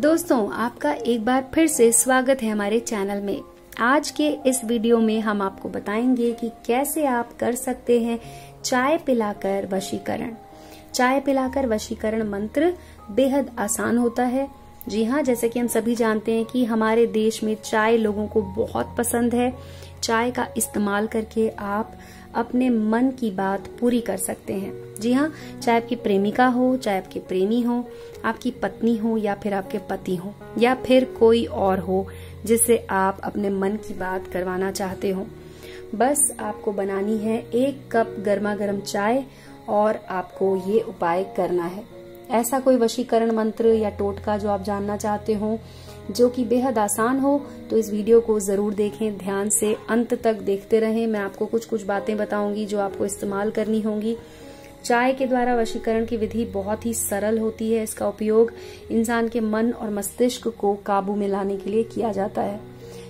दोस्तों, आपका एक बार फिर से स्वागत है हमारे चैनल में। आज के इस वीडियो में हम आपको बताएँगे कि कैसे आप कर सकते हैं चाय पिलाकर वशीकरण। चाय पिलाकर वशीकरण मंत्र बेहद आसान होता है। जी हाँ जैसे कि हम सभी जानते हैं कि हमारे देश में चाय लोगों को बहुत पसंद है। चाय का इस्तेमाल करके आप अपने मन की बात पूरी कर सकते हैं। जी हाँ चाहे आपकी प्रेमिका हो, चाहे आपके प्रेमी हो, आपकी पत्नी हो या फिर आपके पति हो, या फिर कोई और हो जिससे आप अपने मन की बात करवाना चाहते हो। बस आपको बनानी है एक कप गर्मा गर्म चाय और आपको ये उपाय करना है। ऐसा कोई वशीकरण मंत्र या टोटका जो आप जानना चाहते हो जो कि बेहद आसान हो तो इस वीडियो को ज़रूर देखें। ध्यान से अंत तक देखते रहें। मैं आपको कुछ कुछ बातें बताऊँगी जो आपको इस्तेमाल करनी होंगी। चाय के द्वारा वशीकरण की विधि बहुत ही सरल होती है। इसका उपयोग इंसान के मन और मस्तिष्क को काबू में लाने के लिए किया जाता है।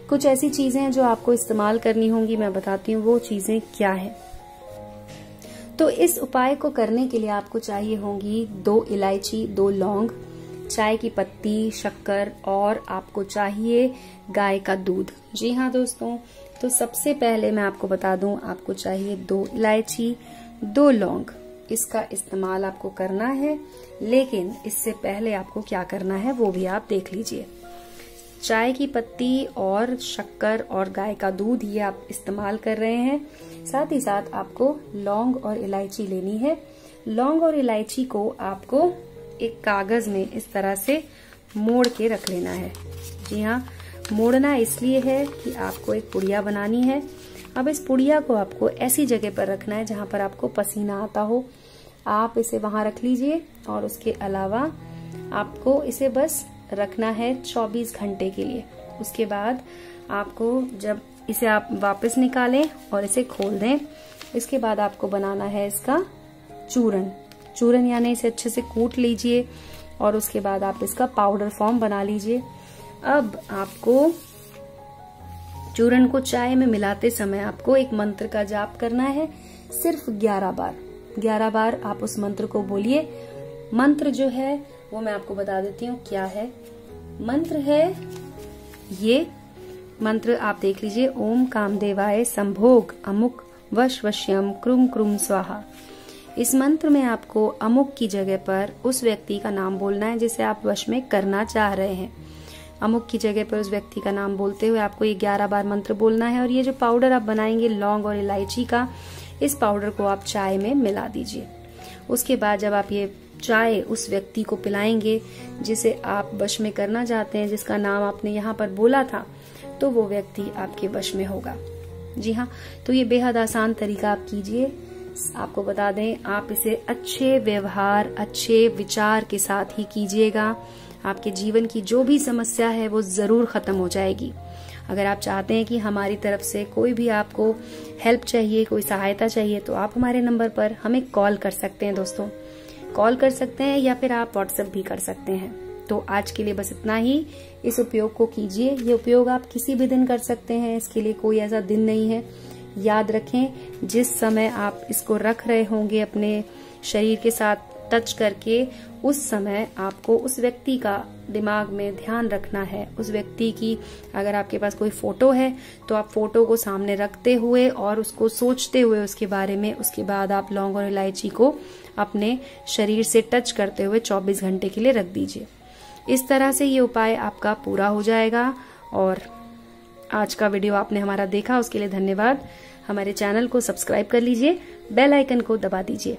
कुछ ऐसी चीज़ें जो आपको इस्तेमाल करनी होंगी, मैं बताती हूँ वो चीज़ें क्या है। तो इस उपाय को करने के लिए आपको चाहिए होंगी दो इलायची, दो लौंग चाय की पत्ती, शक्कर और आपको चाहिए गाय का दूध। जी हाँ दोस्तों तो सबसे पहले मैं आपको बता दूँ, आपको चाहिए दो इलायची, दो लौंग। इसका इस्तेमाल आपको करना है, लेकिन इससे पहले आपको क्या करना है, वो भी आप देख लीजिए। चाय की पत्ती और शक्कर और गाय का दूध, ये आप इस्तेमाल कर रहे हैं। साथ ही साथ आपको लौंग और इलायची लेनी है। लौंग और इलायची को आपको एक कागज़ में इस तरह से मोड़ के रख लेना है। जी हाँ मोड़ना इसलिए है कि आपको एक पुड़िया बनानी है। अब इस पुड़िया को आपको ऐसी जगह पर रखना है जहाँ पर आपको पसीना आता हो। आप इसे वहाँ रख लीजिए और उसके अलावा आपको इसे बस रखना है 24 घंटे के लिए। उसके बाद आपको जब इसे आप वापस निकालें और इसे खोल दें, इसके बाद आपको बनाना है इसका चूरन। चूरन यानी इसे अच्छे से कूट लीजिए और उसके बाद आप इसका पाउडर फॉर्म बना लीजिए। अब आपको चूरन को चाय में मिलाते समय आपको एक मंत्र का जाप करना है। सिर्फ़ 11 बार। 11 बार आप उस मंत्र को बोलिए। मंत्र जो है, वो मैं आपको बता देती हूँ क्या है। मंत्र है ये। मंत्र आप देख लीजिए, ओम कामदेवाय संभोग अमुक वश वश्यम क्रुम क्रुम स्वाहा। इस मंत्र में आपको अमुक की जगह पर उस व्यक्ति का नाम बोलना है जिसे आप वश में करना चाह रहे हैं। अमुक की जगह पर उस व्यक्ति का नाम बोलते हुए आपको ये ग्यारह बार मंत्र बोलना है और ये जो पाउडर आप बनाएँगे, लौंग और इलायची का, इस पाउडर को आप चाय में मिला दीजिए। उसके बाद जब आप ये चाय उस व्यक्ति को पिलाएँगे जिसे आप वश में करना चाहते हैं, जिसका नाम आपने यहाँ पर बोला था तो वो व्यक्ति आपके वश में होगा। जी हाँ तो ये बेहद आसान तरीका आप कीजिए। आपको बता दें, आप इसे अच्छे व्यवहार, अच्छे विचार के साथ ही कीजिएगा। आपके जीवन की जो भी समस्या है, वो ज़रूर खत्म हो जाएगी। अगर आप चाहते हैं कि हमारी तरफ़ से कोई भी आपको हेल्प चाहिए, कोई सहायता चाहिए तो आप हमारे नंबर पर हमें कॉल कर सकते हैं दोस्तों। कॉल कर सकते हैं या फिर आप व्हाट्सएप भी कर सकते हैं। तो आज के लिए बस इतना ही। इस उपयोग को कीजिए। ये उपयोग आप किसी भी दिन कर सकते हैं। इसके लिए कोई ऐसा दिन नहीं है। याद रखें, जिस समय आप इसको रख रहे होंगे अपने शरीर के साथ टच करके, उस समय आपको उस व्यक्ति का दिमाग में ध्यान रखना है। उस व्यक्ति की अगर आपके पास कोई फ़ोटो है तो आप फ़ोटो को सामने रखते हुए और उसको सोचते हुए उसके बारे में, उसके बाद आप लौंग और इलायची को अपने शरीर से टच करते हुए 24 घंटे के लिए रख दीजिए। इस तरह से ये उपाय आपका पूरा हो जाएगा और आज का वीडियो आपने हमारा देखा, उसके लिए धन्यवाद। हमारे चैनल को सब्सक्राइब कर लीजिए बेल आइकन को दबा दीजिए।